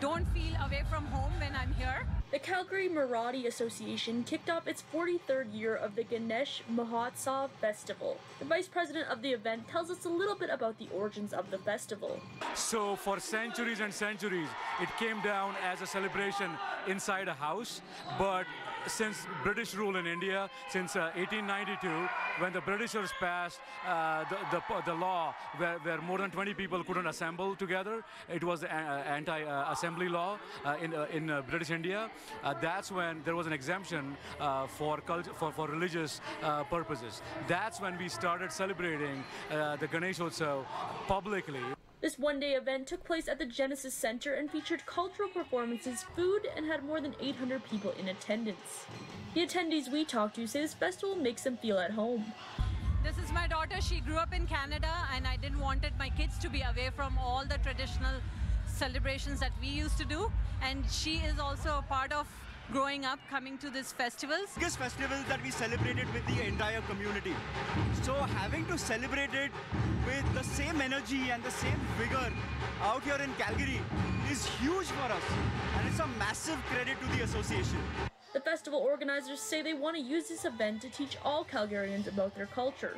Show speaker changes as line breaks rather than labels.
don't feel away from home when I'm here.
The Calgary Marathi Association kicked off its 43rd year of the Ganesh Mahotsav Festival. The vice president of the event tells us a little bit about the origins of the festival.
So, for centuries and centuries, it came down as a celebration inside a house. But since British rule in India, since uh, 1892, when the Britishers passed uh, the, the, the, law where, where, more than 20 people couldn't assemble together, it was the uh, anti-assembly law uh, in, uh, in British India. that's when there was an exemption for, cult- for, for religious purposes. That's when we started celebrating the Ganeshotsav publicly.
This one day event took place at the Genesis Center and featured cultural performances, food, and had more than 800 people in attendance. The attendees we talked to say this festival makes them feel at home.
This is my daughter. She grew up in Canada, and I didn't want my kids to be away from all the traditional celebrations that we used to do. And she is also a part of growing up coming to these festivals.
Biggest festival that we celebrated with the entire community. So having to celebrate it with the same energy and the same vigor out here in Calgary is huge for us. And it's a massive credit to the association.
The festival organizers say they want to use this event to teach all Calgarians about their culture.